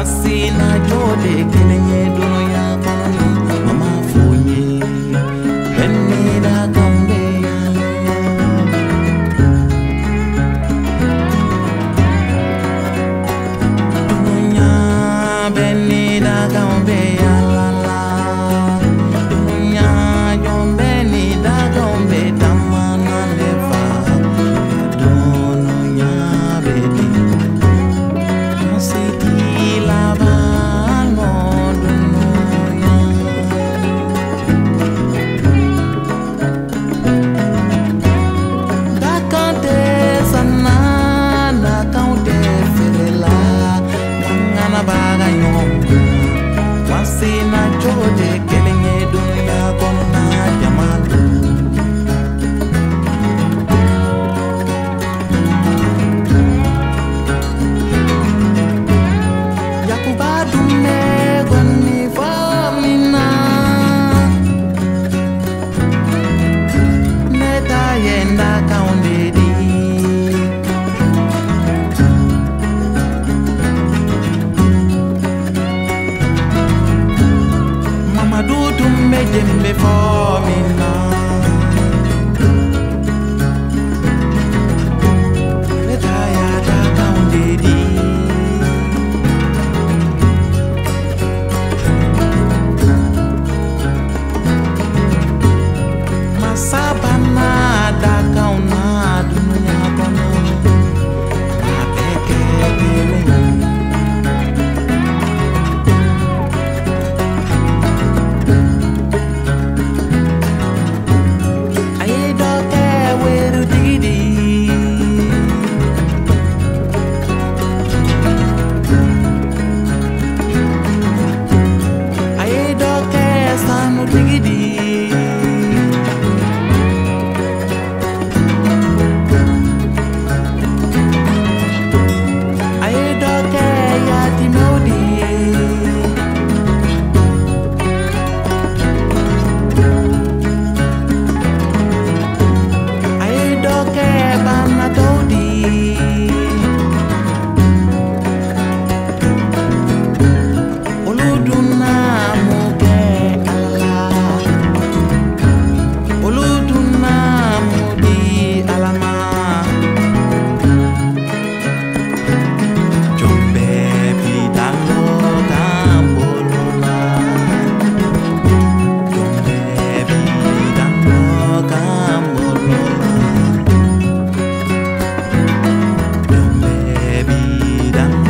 Asina jode kene nye duna yenda kaondedi mama dutumbe jembe for. тебя.